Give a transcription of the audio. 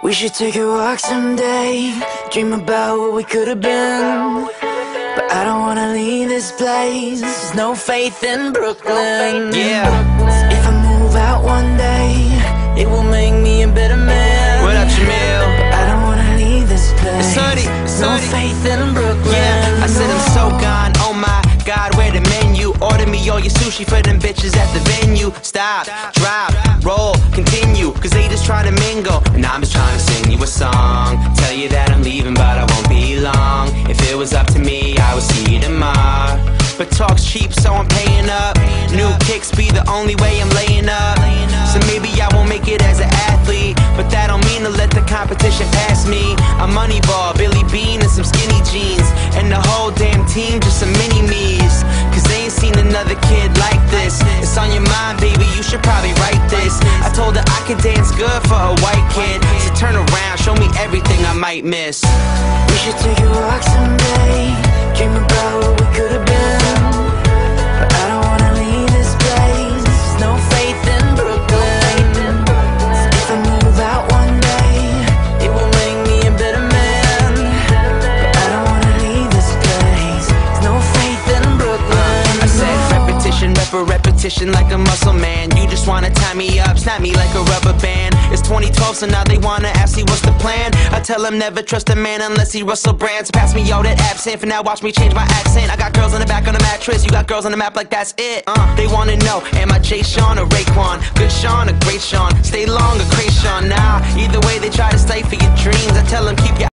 We should take a walk someday, dream about what we could have been. But I don't wanna leave this place. There's no faith in Brooklyn. Yeah. If I move out one day, it will make me a better man. What up, Jamil? I don't wanna leave this place. It's Hoodie, it's no faith in Brooklyn. Yeah, I said I'm so gone. Oh my God, where the menu? Order me all your sushi for them bitches at the venue. Stop, continue. Cause they just try to mingle. And I'm just trying to sing you a song. Tell you that I'm leaving, but I won't be long. If it was up to me, I would see you tomorrow. But talk's cheap, so I'm paying up. New kicks be the only way I'm laying up. So maybe I won't make it as an athlete. But that don't mean to let the competition pass me. I'm Moneyball, Billy Beane, and some skinny jeans. And the whole damn team, just some I dance good for a white kid. So turn around, show me everything I might miss. We should take a walk someday, dream about what we could have been. But I don't wanna leave this place. There's no faith in Brooklyn. If I move out one day, it will make me a better man. But I don't wanna leave this place. There's no faith in Brooklyn. I said repetition, rep repetition like a muscle man. You just wanna tie me up, snap me like a rubber band. It's 2012, so now they wanna ask me what's the plan. I tell them never trust a man unless he Russell Brands. Pass me all that absinthe, for now watch me change my accent. I got girls on the back on the mattress, you got girls on the map like that's it. Uh, they wanna know, am I Jay Sean or Raekwon? Good Sean or great Sean? Stay long or Sean? Nah,